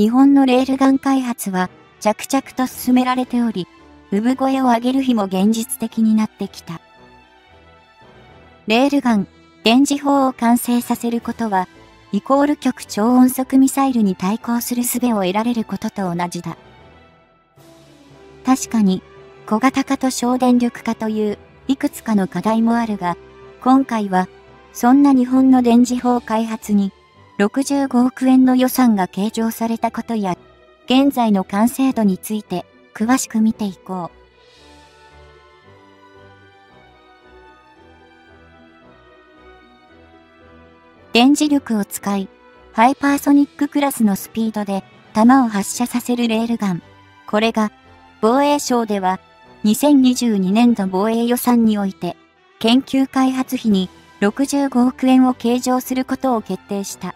日本のレールガン開発は着々と進められており、産声を上げる日も現実的になってきた。レールガン、電磁砲を完成させることは、イコール極超音速ミサイルに対抗する術を得られることと同じだ。確かに、小型化と省電力化といういくつかの課題もあるが、今回は、そんな日本の電磁砲開発に65億円の予算が計上されたことや、現在の完成度について詳しく見ていこう。電磁力を使い、ハイパーソニッククラスのスピードで弾を発射させるレールガン。これが、防衛省では、2022年度防衛予算において、研究開発費に65億円を計上することを決定した。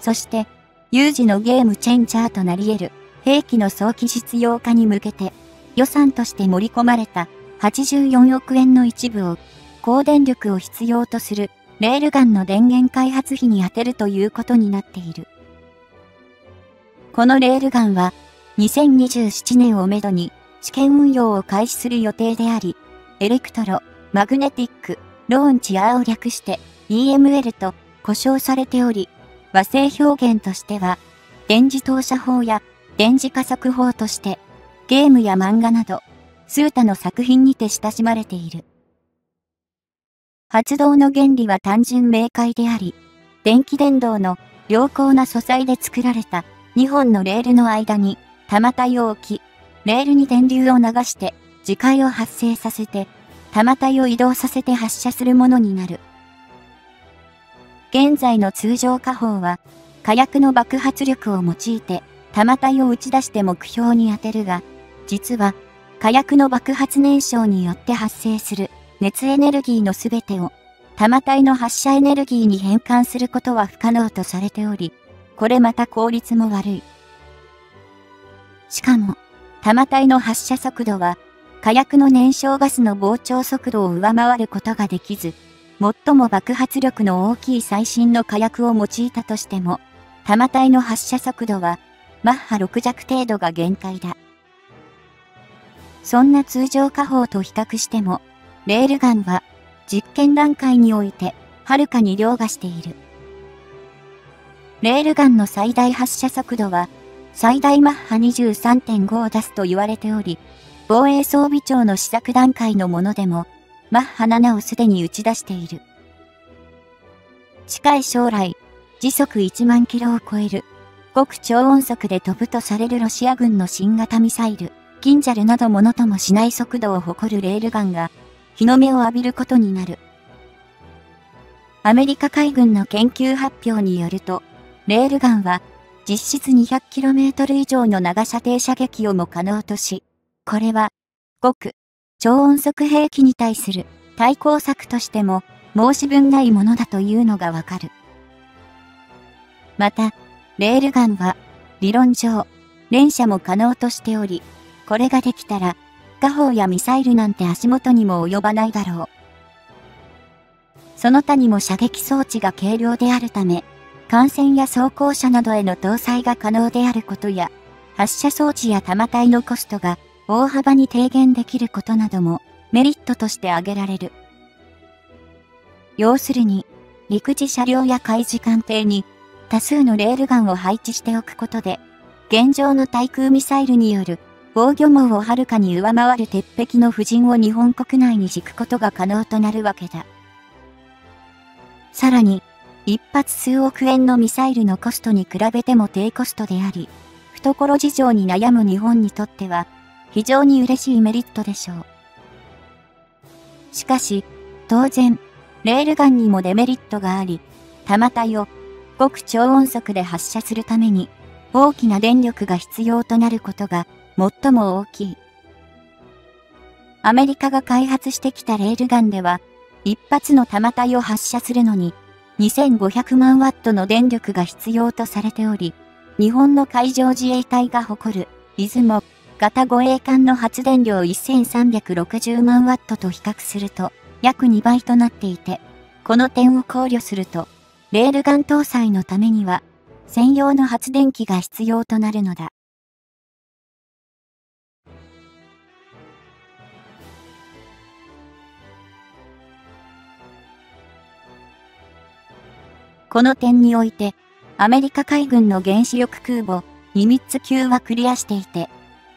そして、有事のゲームチェンジャーとなり得る兵器の早期実用化に向けて、予算として盛り込まれた84億円の一部を、高電力を必要とするレールガンの電源開発費に充てるということになっている。このレールガンは、2027年をめどに試験運用を開始する予定であり、 Electro、Magnetic、Launcher を略して EML と呼称されており、和製表現としては、電磁投射砲や電磁加速砲として、ゲームや漫画など、数多の作品にて親しまれている。発動の原理は単純明快であり、電気伝導の良好な素材で作られた2本のレールの間に玉体を置き、レールに電流を流して磁界を発生させて、玉体を移動させて発射するものになる。現在の通常火砲は、火薬の爆発力を用いて玉体を打ち出して目標に当てるが、実は火薬の爆発燃焼によって発生する熱エネルギーのすべてを、玉体の発射エネルギーに変換することは不可能とされており、これまた効率も悪い。しかも、玉体の発射速度は、火薬の燃焼ガスの膨張速度を上回ることができず、最も爆発力の大きい最新の火薬を用いたとしても、玉体の発射速度は、マッハ6弱程度が限界だ。そんな通常火砲と比較しても、レールガンは実験段階においてはるかに凌駕している。レールガンの最大発射速度は最大マッハ23.5を出すと言われており、防衛装備庁の試作段階のものでもマッハ7をすでに打ち出している。近い将来、時速1万キロを超える極超音速で飛ぶとされるロシア軍の新型ミサイル、キンジャルなどものともしない速度を誇るレールガンが日の目を浴びることになる。アメリカ海軍の研究発表によると、レールガンは実質 200km 以上の長射程射撃をも可能とし、これは極超音速兵器に対する対抗策としても申し分ないものだというのがわかる。また、レールガンは理論上連射も可能としており、これができたら火砲やミサイルなんて足元にも及ばないだろう。その他にも射撃装置が軽量であるため、艦船や装甲車などへの搭載が可能であることや、発射装置や弾体のコストが大幅に低減できることなどもメリットとして挙げられる。要するに、陸自車両や海事艦艇に多数のレールガンを配置しておくことで、現状の対空ミサイルによる防御網をはるかに上回る鉄壁の布陣を日本国内に敷くことが可能となるわけだ。さらに、一発数億円のミサイルのコストに比べても低コストであり、懐事情に悩む日本にとっては、非常に嬉しいメリットでしょう。しかし、当然、レールガンにもデメリットがあり、弾体を極超音速で発射するために、大きな電力が必要となることが最も大きい。アメリカが開発してきたレールガンでは、一発の弾体を発射するのに、2500万ワットの電力が必要とされており、日本の海上自衛隊が誇る、出雲、型護衛艦の発電量1360万ワットと比較すると、約2倍となっていて、この点を考慮すると、レールガン搭載のためには、専用の発電機が必要となるのだ。この点において、アメリカ海軍の原子力空母、ニミッツ級はクリアしていて、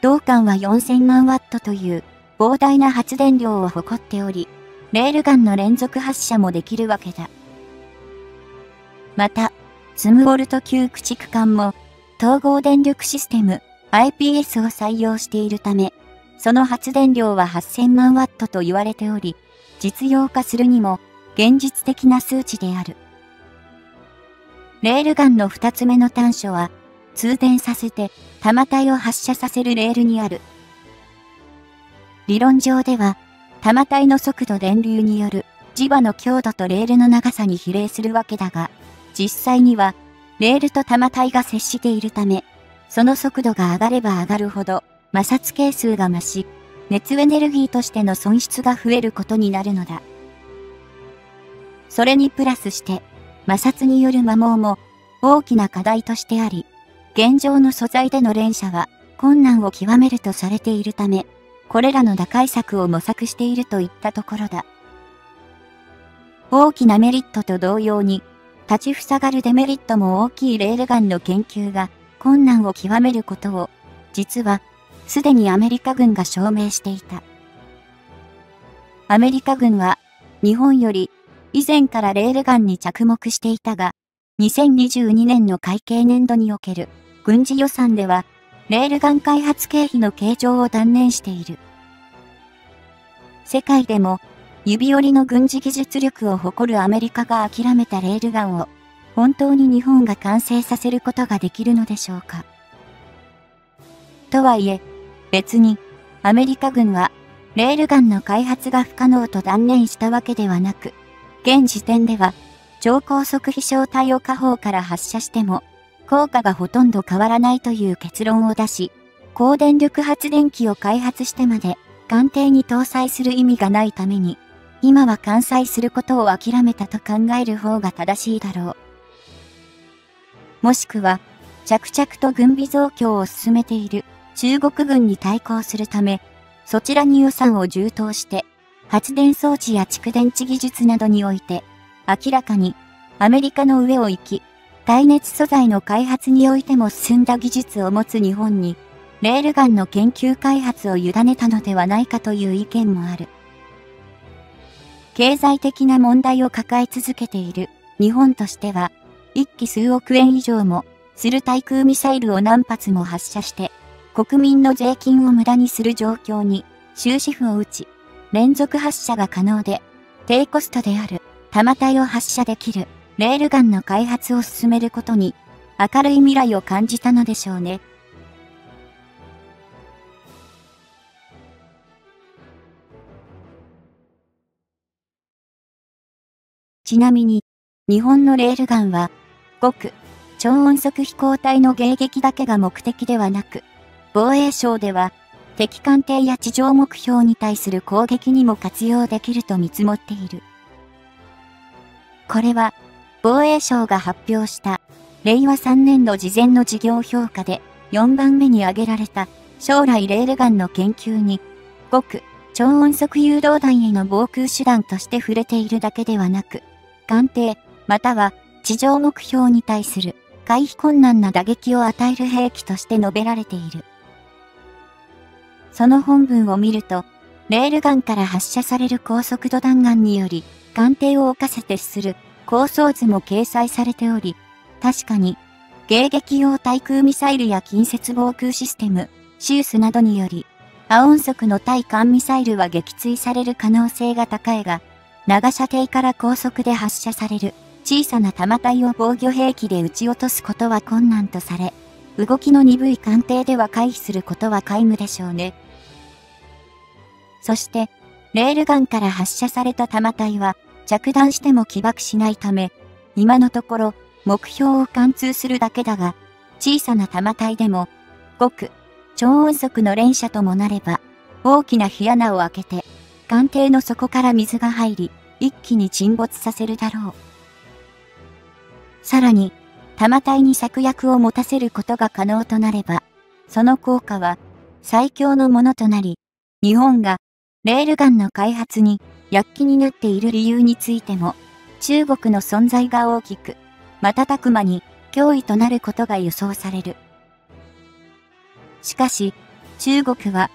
同艦は4000万ワットという膨大な発電量を誇っており、レールガンの連続発射もできるわけだ。また、スムウォルト級駆逐艦も、統合電力システム IPS を採用しているため、その発電量は8000万ワットと言われており、実用化するにも現実的な数値である。レールガンの二つ目の短所は、通電させて弾体を発射させるレールにある。理論上では、弾体の速度電流による磁場の強度とレールの長さに比例するわけだが、実際には、レールと弾体が接しているため、その速度が上がれば上がるほど、摩擦係数が増し、熱エネルギーとしての損失が増えることになるのだ。それにプラスして、摩擦による摩耗も大きな課題としてあり、現状の素材での連射は困難を極めるとされているため、これらの打開策を模索しているといったところだ。大きなメリットと同様に、立ちふさがるデメリットも大きいレールガンの研究が困難を極めることを、実は、すでにアメリカ軍が証明していた。アメリカ軍は、日本より以前からレールガンに着目していたが、2022年の会計年度における軍事予算では、レールガン開発経費の計上を断念している。世界でも、指折りの軍事技術力を誇るアメリカが諦めたレールガンを、本当に日本が完成させることができるのでしょうか。とはいえ、別に、アメリカ軍は、レールガンの開発が不可能と断念したわけではなく、現時点では、超高速飛翔体を下方から発射しても、効果がほとんど変わらないという結論を出し、高電力発電機を開発してまで、艦艇に搭載する意味がないために、今は完済することを諦めたと考える方が正しいだろう。もしくは、着々と軍備増強を進めている中国軍に対抗するため、そちらに予算を充当して発電装置や蓄電池技術などにおいて、明らかにアメリカの上を行き、耐熱素材の開発においても進んだ技術を持つ日本に、レールガンの研究開発を委ねたのではないかという意見もある。経済的な問題を抱え続けている日本としては、一機数億円以上もする対空ミサイルを何発も発射して、国民の税金を無駄にする状況に終止符を打ち、連続発射が可能で、低コストである弾体を発射できるレールガンの開発を進めることに明るい未来を感じたのでしょうね。ちなみに、日本のレールガンは、極、超音速飛行体の迎撃だけが目的ではなく、防衛省では敵艦艇や地上目標に対する攻撃にも活用できると見積もっている。これは、防衛省が発表した令和3年度事前の事業評価で4番目に挙げられた将来レールガンの研究に、極超音速誘導弾への防空手段として触れているだけではなく、艦艇、または地上目標に対する回避困難な打撃を与える兵器として述べられている。その本文を見ると、レールガンから発射される高速度弾丸により、艦艇を犯せてする構想図も掲載されており、確かに、迎撃用対空ミサイルや近接防空システム、シュースなどにより、亜音速の対艦ミサイルは撃墜される可能性が高いが、長射程から高速で発射される小さな弾体を防御兵器で撃ち落とすことは困難とされ、動きの鈍い艦艇では回避することは皆無でしょうね。そして、レールガンから発射された弾体は、着弾しても起爆しないため、今のところ、目標を貫通するだけだが、小さな弾体でも、極、超音速の連射ともなれば、大きな火穴を開けて、艦艇の底から水が入り、一気に沈没させるだろう。さらに、多摩隊に策略を持たせることが可能となれば、その効果は最強のものとなり、日本がレールガンの開発に躍起になっている理由についても、中国の存在が大きく、瞬く間に脅威となることが予想される。しかし、中国は、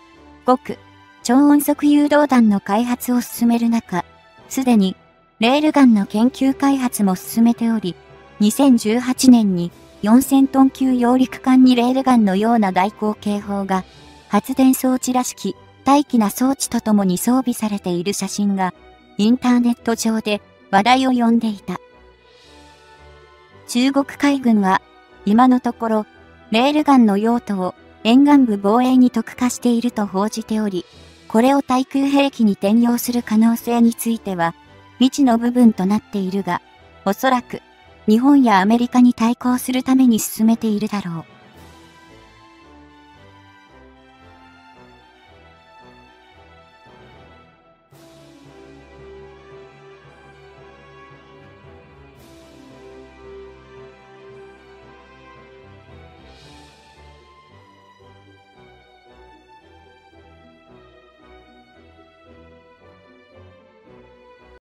極、超音速誘導弾の開発を進める中、すでに、レールガンの研究開発も進めており、2018年に4000トン級揚陸艦にレールガンのような外交警報が、発電装置らしき大気な装置とともに装備されている写真が、インターネット上で話題を呼んでいた。中国海軍は、今のところ、レールガンの用途を沿岸部防衛に特化していると報じており、これを対空兵器に転用する可能性については、未知の部分となっているが、おそらく、日本やアメリカに対抗するために進めているだろう。